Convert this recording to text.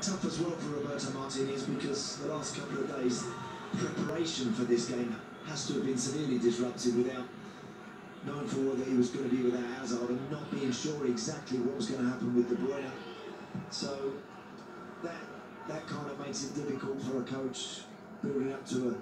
tough as well for Roberto Martinez because the last couple of days, preparation for this game has to have been severely disrupted without knowing for whether he was going to be without Hazard and not being sure exactly what was going to happen with De Bruyne. So that that kind of makes it difficult for a coach building up to a